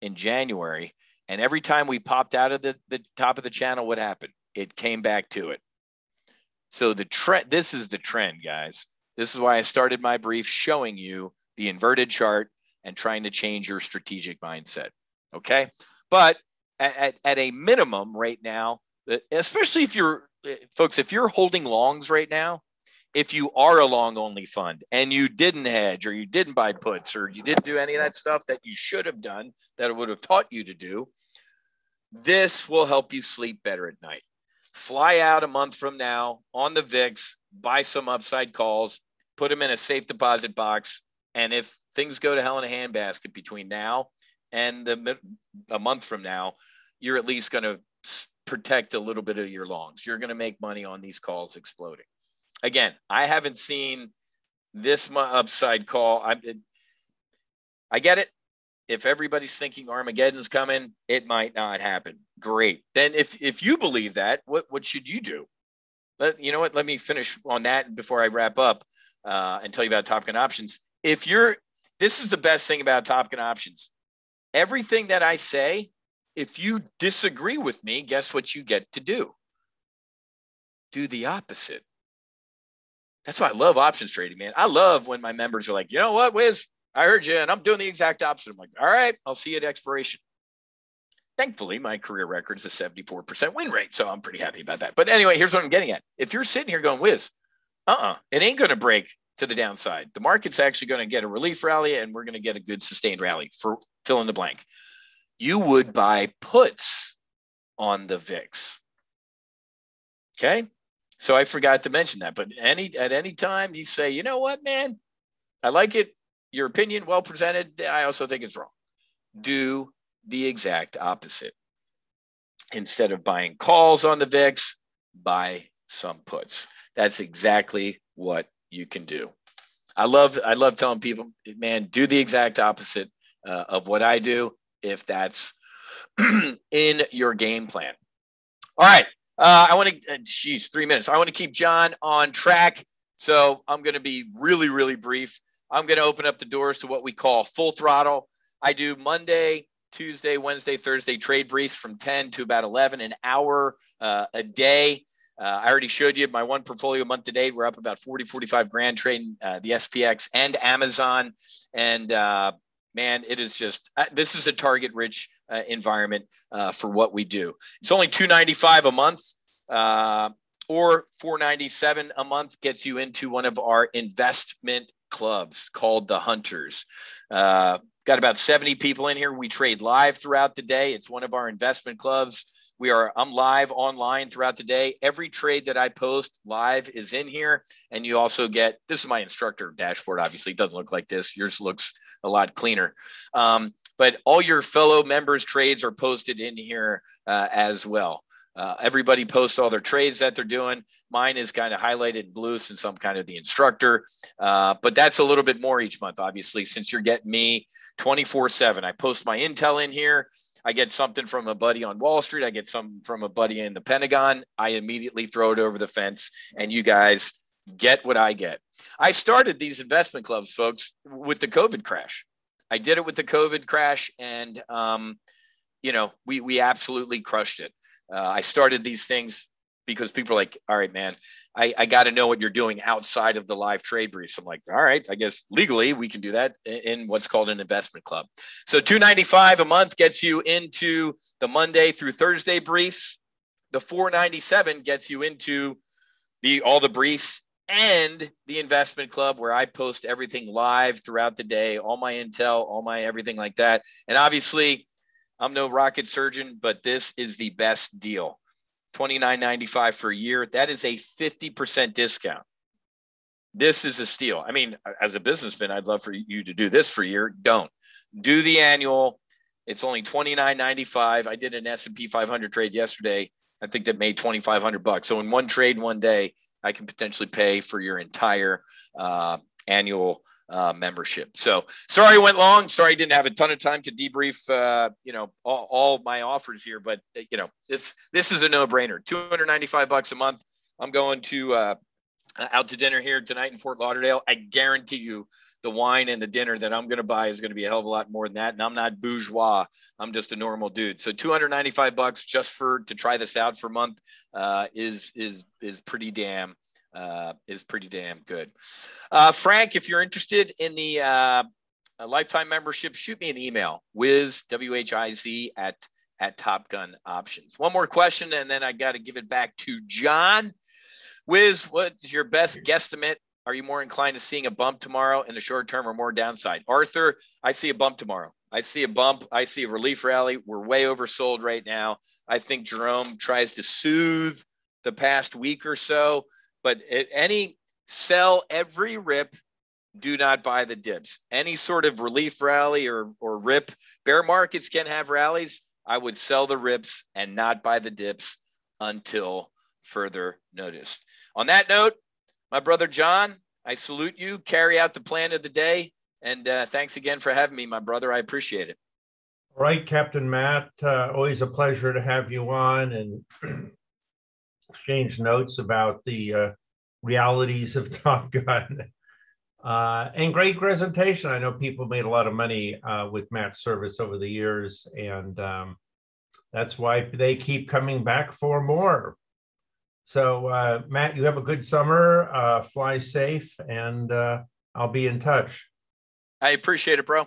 in January, and every time we popped out of the, the top of the channel, what happened? It came back to it. So the trend, this is the trend, guys. This is why I started my brief showing you the inverted chart and trying to change your strategic mindset. Okay. But at, at a minimum right now, especially if you're, eh, folks, if you're holding longs right now, if you are a long only fund and you didn't hedge or you didn't buy puts or you didn't do any of that stuff that you should have done that it would have taught you to do, this will help you sleep better at night. Fly out a month from now on the VIX, buy some upside calls, put them in a safe deposit box. And if things go to hell in a handbasket between now and the, a month from now, you're at least going to protect a little bit of your longs. You're going to make money on these calls exploding. Again, I haven't seen this my upside call. I'm. I get it. If everybody's thinking Armageddon's coming, it might not happen. Great. Then if if you believe that, what what should you do? Let, you know what? Let me finish on that before I wrap up uh, and tell you about Top Gun options. If you're, this is the best thing about Top Gun options. Everything that I say, if you disagree with me, guess what you get to do? Do the opposite. That's why I love options trading, man. I love when my members are like, you know what, Whiz, I heard you, and I'm doing the exact opposite. I'm like, all right, I'll see you at expiration. Thankfully, my career record is a 74% win rate, so I'm pretty happy about that. But anyway, here's what I'm getting at. If you're sitting here going, Whiz, uh-uh it ain't going to break to the downside the market's actually going to get a relief rally and we're going to get a good sustained rally for fill in the blank you would buy puts on the vix okay so i forgot to mention that but any at any time you say you know what man i like it your opinion well presented i also think it's wrong do the exact opposite instead of buying calls on the vix buy some puts. That's exactly what you can do. I love I love telling people, man, do the exact opposite uh, of what I do if that's in your game plan. All right. Uh, I want to, uh, three minutes. I want to keep John on track. So I'm going to be really, really brief. I'm going to open up the doors to what we call full throttle. I do Monday, Tuesday, Wednesday, Thursday trade briefs from 10 to about 11, an hour uh, a day. Uh, I already showed you my one portfolio month to date. We're up about 40, 45 grand trading uh, the SPX and Amazon. And uh, man, it is just, uh, this is a target rich uh, environment uh, for what we do. It's only 295 a month. or 497 a month gets you into one of our investment clubs called the Hunters. Uh, got about 70 people in here. We trade live throughout the day. It's one of our investment clubs. We are I'm live online throughout the day. Every trade that I post live is in here, and you also get this is my instructor dashboard. Obviously, it doesn't look like this. Yours looks a lot cleaner. Um, but all your fellow members' trades are posted in here uh, as well. Uh, everybody posts all their trades that they're doing. Mine is kind of highlighted in blue since I'm kind of the instructor, uh, but that's a little bit more each month, obviously, since you're getting me 24 7. I post my intel in here. I get something from a buddy on Wall Street. I get some from a buddy in the Pentagon. I immediately throw it over the fence, and you guys get what I get. I started these investment clubs, folks, with the COVID crash. I did it with the COVID crash, and um, you know, we we absolutely crushed it. Uh, I started these things because people are like, all right, man, I, I got to know what you're doing outside of the live trade briefs. I'm like, all right, I guess legally we can do that in what's called an investment club. So 295 a month gets you into the Monday through Thursday briefs. The 497 gets you into the all the briefs and the investment club where I post everything live throughout the day, all my intel, all my everything like that. And obviously, I'm no rocket surgeon, but this is the best deal. $29.95 for a year. That is a 50% discount. This is a steal. I mean, as a businessman, I'd love for you to do this for a year. Don't do the annual. It's only $29.95. I did an S&P 500 trade yesterday. I think that made 2,500 bucks. So in one trade, one day, I can potentially pay for your entire uh, annual uh, membership. So sorry I went long. Sorry I didn't have a ton of time to debrief, uh, you know, all, all, my offers here. But you know, this this is a no brainer. Two hundred ninety five bucks a month. I'm going to uh, out to dinner here tonight in Fort Lauderdale. I guarantee you. The wine and the dinner that I'm going to buy is going to be a hell of a lot more than that. And I'm not bourgeois. I'm just a normal dude. So 295 bucks just for to try this out for a month uh, is is is pretty damn uh, is pretty damn good. Uh, Frank, if you're interested in the uh, lifetime membership, shoot me an email, whiz, W-H-I-Z at, at Top Gun Options. One more question, and then I got to give it back to John. Whiz, what's your best guesstimate? Are you more inclined to seeing a bump tomorrow in the short term or more downside? Arthur, I see a bump tomorrow. I see a bump. I see a relief rally. We're way oversold right now. I think Jerome tries to soothe the past week or so. But any sell every rip, do not buy the dips. Any sort of relief rally or, or rip, bear markets can have rallies. I would sell the rips and not buy the dips until further notice. On that note, my brother John, I salute you. Carry out the plan of the day. And uh, thanks again for having me, my brother. I appreciate it. All right, Captain Matt. Uh, always a pleasure to have you on and exchange notes about the uh, realities of Top Gun. Uh, and great presentation. I know people made a lot of money uh, with Matt's service over the years, and um, that's why they keep coming back for more. So, uh, Matt, you have a good summer. Uh, fly safe, and uh, I'll be in touch. I appreciate it, bro.